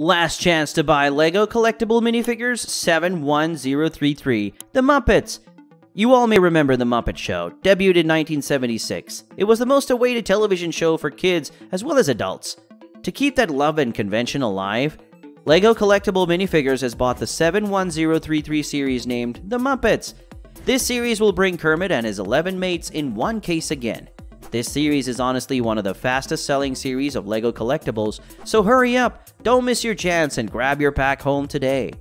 Last chance to buy LEGO collectible minifigures 71033 The Muppets. You all may remember The Muppet Show, debuted in 1976. It was the most awaited television show for kids as well as adults. To keep that love and convention alive, LEGO Collectible Minifigures has bought the 71033 series named The Muppets. This series will bring Kermit and his 11 mates in one case again. This series is honestly one of the fastest selling series of LEGO collectibles, so hurry up, don't miss your chance and grab your pack home today.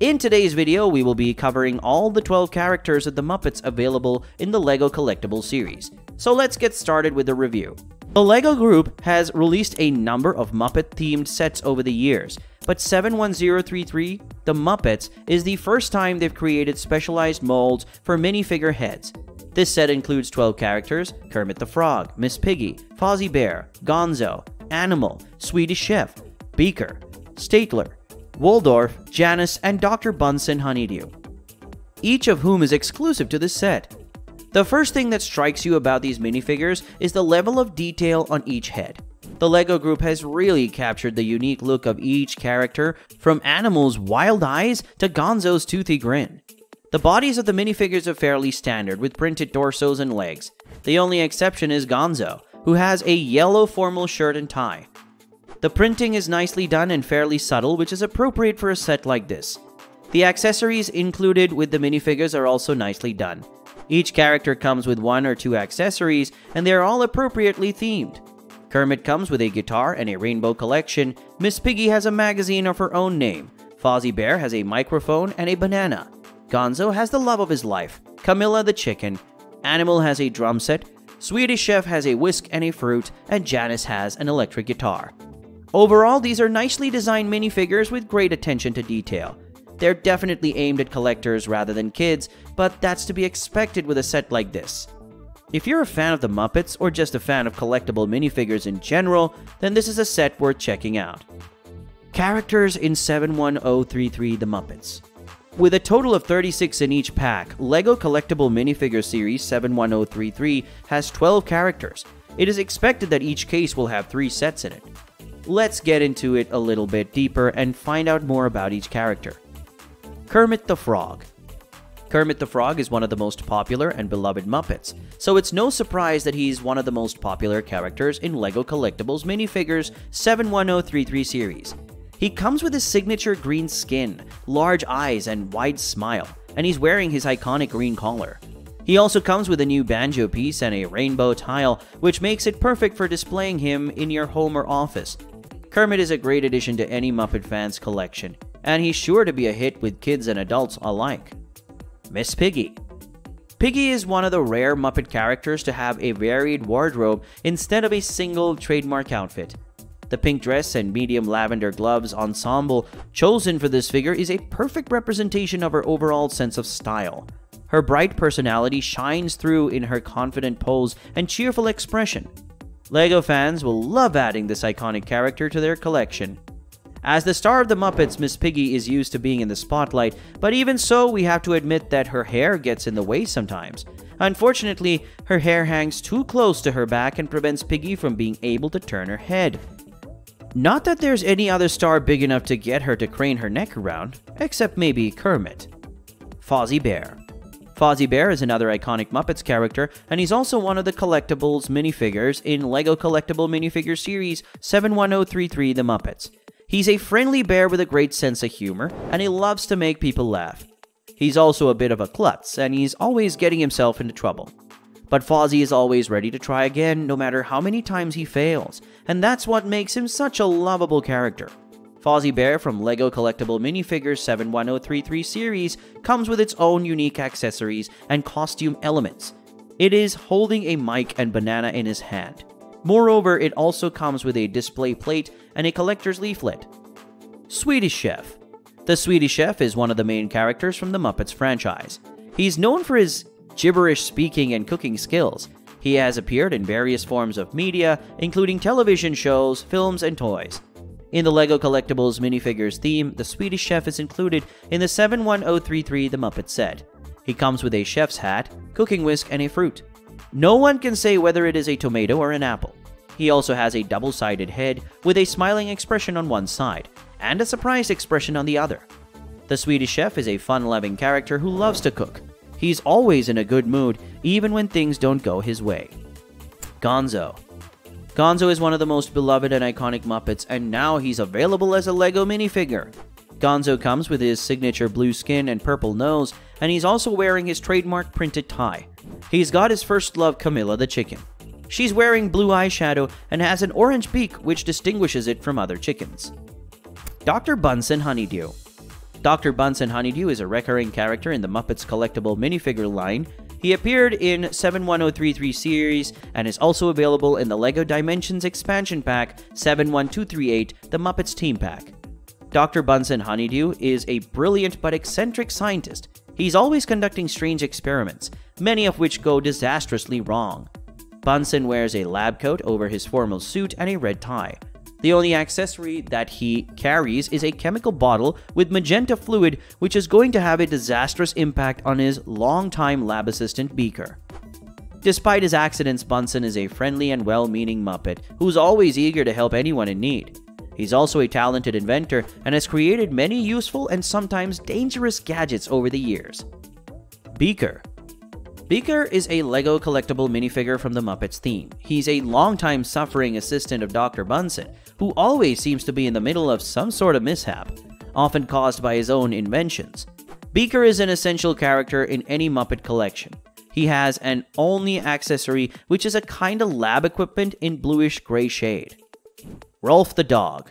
In today's video, we will be covering all the 12 characters of the Muppets available in the LEGO collectible series. So let's get started with the review. The LEGO Group has released a number of Muppet-themed sets over the years, but 71033, The Muppets, is the first time they've created specialized molds for minifigure heads. This set includes 12 characters Kermit the Frog, Miss Piggy, Fozzie Bear, Gonzo, Animal, Swedish Chef, Beaker, Statler, Waldorf, Janice, and Dr. Bunsen Honeydew, each of whom is exclusive to this set. The first thing that strikes you about these minifigures is the level of detail on each head. The LEGO group has really captured the unique look of each character, from Animal's wild eyes to Gonzo's toothy grin. The bodies of the minifigures are fairly standard, with printed torsos and legs. The only exception is Gonzo, who has a yellow formal shirt and tie. The printing is nicely done and fairly subtle, which is appropriate for a set like this. The accessories included with the minifigures are also nicely done. Each character comes with one or two accessories, and they are all appropriately themed. Kermit comes with a guitar and a rainbow collection, Miss Piggy has a magazine of her own name, Fozzie Bear has a microphone and a banana, Gonzo has the love of his life, Camilla the chicken, Animal has a drum set, Swedish Chef has a whisk and a fruit, and Janice has an electric guitar. Overall, these are nicely designed minifigures with great attention to detail. They're definitely aimed at collectors rather than kids, but that's to be expected with a set like this. If you're a fan of the Muppets or just a fan of collectible minifigures in general, then this is a set worth checking out. Characters in 71033 The Muppets with a total of 36 in each pack, LEGO Collectible Minifigure Series 71033 has 12 characters. It is expected that each case will have 3 sets in it. Let's get into it a little bit deeper and find out more about each character. Kermit the Frog Kermit the Frog is one of the most popular and beloved Muppets, so it's no surprise that he's one of the most popular characters in LEGO Collectibles Minifigures 71033 series. He comes with his signature green skin, large eyes, and wide smile, and he's wearing his iconic green collar. He also comes with a new banjo piece and a rainbow tile, which makes it perfect for displaying him in your home or office. Kermit is a great addition to any Muppet fan's collection, and he's sure to be a hit with kids and adults alike. Miss Piggy Piggy is one of the rare Muppet characters to have a varied wardrobe instead of a single trademark outfit. The pink dress and medium lavender gloves ensemble chosen for this figure is a perfect representation of her overall sense of style. Her bright personality shines through in her confident pose and cheerful expression. LEGO fans will love adding this iconic character to their collection. As the star of the Muppets, Miss Piggy is used to being in the spotlight, but even so, we have to admit that her hair gets in the way sometimes. Unfortunately, her hair hangs too close to her back and prevents Piggy from being able to turn her head. Not that there's any other star big enough to get her to crane her neck around, except maybe Kermit. Fozzie Bear. Fozzie Bear is another iconic Muppets character, and he's also one of the collectibles minifigures in LEGO Collectible Minifigure Series 71033 The Muppets. He's a friendly bear with a great sense of humor, and he loves to make people laugh. He's also a bit of a klutz, and he's always getting himself into trouble. But Fozzie is always ready to try again, no matter how many times he fails, and that's what makes him such a lovable character. Fozzie Bear from LEGO Collectible Minifigures 71033 series comes with its own unique accessories and costume elements. It is holding a mic and banana in his hand. Moreover, it also comes with a display plate and a collector's leaflet. Swedish Chef The Swedish Chef is one of the main characters from the Muppets franchise. He's known for his gibberish speaking and cooking skills. He has appeared in various forms of media, including television shows, films, and toys. In the LEGO Collectibles minifigures theme, the Swedish chef is included in the 71033 The Muppet set. He comes with a chef's hat, cooking whisk, and a fruit. No one can say whether it is a tomato or an apple. He also has a double-sided head with a smiling expression on one side, and a surprised expression on the other. The Swedish chef is a fun loving character who loves to cook. He's always in a good mood, even when things don't go his way. Gonzo. Gonzo is one of the most beloved and iconic Muppets, and now he's available as a LEGO minifigure. Gonzo comes with his signature blue skin and purple nose, and he's also wearing his trademark printed tie. He's got his first love, Camilla the chicken. She's wearing blue eyeshadow and has an orange beak, which distinguishes it from other chickens. Dr. Bunsen Honeydew. Dr. Bunsen Honeydew is a recurring character in the Muppets collectible minifigure line. He appeared in 71033 series and is also available in the LEGO Dimensions expansion pack 71238, the Muppets Team Pack. Dr. Bunsen Honeydew is a brilliant but eccentric scientist. He's always conducting strange experiments, many of which go disastrously wrong. Bunsen wears a lab coat over his formal suit and a red tie. The only accessory that he carries is a chemical bottle with magenta fluid, which is going to have a disastrous impact on his longtime lab assistant Beaker. Despite his accidents, Bunsen is a friendly and well meaning Muppet who's always eager to help anyone in need. He's also a talented inventor and has created many useful and sometimes dangerous gadgets over the years. Beaker Beaker is a LEGO collectible minifigure from the Muppets theme. He's a longtime suffering assistant of Dr. Bunsen, who always seems to be in the middle of some sort of mishap, often caused by his own inventions. Beaker is an essential character in any Muppet collection. He has an only accessory, which is a kind of lab equipment in bluish gray shade. Rowlf the Dog.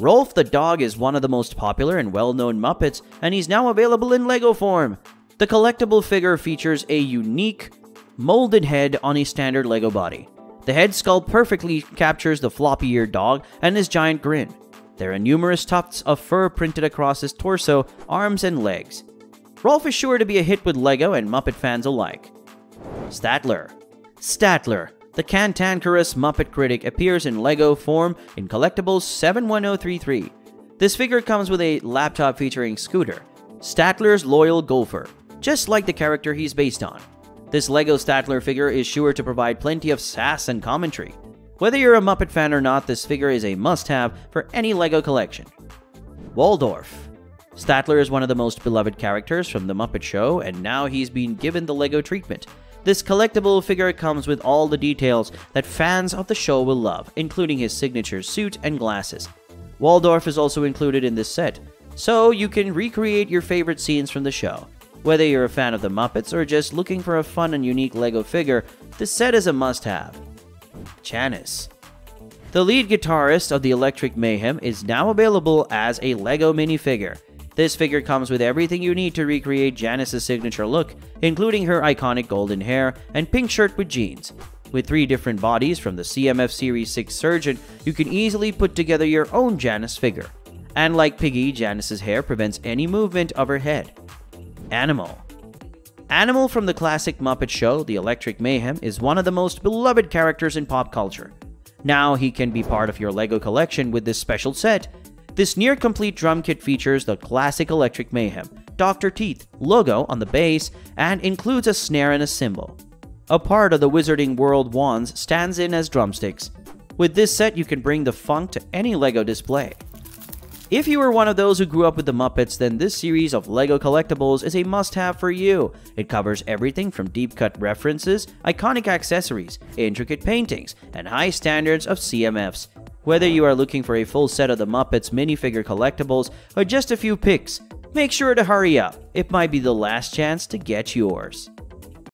Rowlf the Dog is one of the most popular and well known Muppets, and he's now available in LEGO form. The collectible figure features a unique, molded head on a standard LEGO body. The head sculpt perfectly captures the floppy eared dog and his giant grin. There are numerous tufts of fur printed across his torso, arms, and legs. Rowlf is sure to be a hit with LEGO and Muppet fans alike. Statler. Statler, the cantankerous Muppet critic, appears in LEGO form in Collectibles 71033. This figure comes with a laptop featuring Scooter, Statler's loyal gopher, just like the character he's based on. This LEGO Statler figure is sure to provide plenty of sass and commentary. Whether you're a Muppet fan or not, this figure is a must have for any LEGO collection. Waldorf. Statler is one of the most beloved characters from The Muppet Show, and now he's been given the LEGO treatment. This collectible figure comes with all the details that fans of the show will love, including his signature suit and glasses. Waldorf is also included in this set, so you can recreate your favorite scenes from the show. Whether you're a fan of the Muppets or just looking for a fun and unique LEGO figure, this set is a must have. Janice. The lead guitarist of the Electric Mayhem is now available as a LEGO minifigure. This figure comes with everything you need to recreate Janice's signature look, including her iconic golden hair and pink shirt with jeans. With three different bodies from the CMF Series 6 Surgeon, you can easily put together your own Janice figure. And like Piggy, Janice's hair prevents any movement of her head. Animal. Animal from the classic Muppet Show, The Electric Mayhem, is one of the most beloved characters in pop culture. Now he can be part of your LEGO collection with this special set. This near complete drum kit features the classic Electric Mayhem, Dr. Teeth logo on the bass, and includes a snare and a cymbal. A part of the Wizarding World wands stands in as drumsticks. With this set, you can bring the funk to any LEGO display. If you were one of those who grew up with the Muppets, then this series of LEGO collectibles is a must-have for you. It covers everything from deep-cut references, iconic accessories, intricate paintings, and high standards of CMFs. Whether you are looking for a full set of the Muppets minifigure collectibles or just a few picks, make sure to hurry up. It might be the last chance to get yours.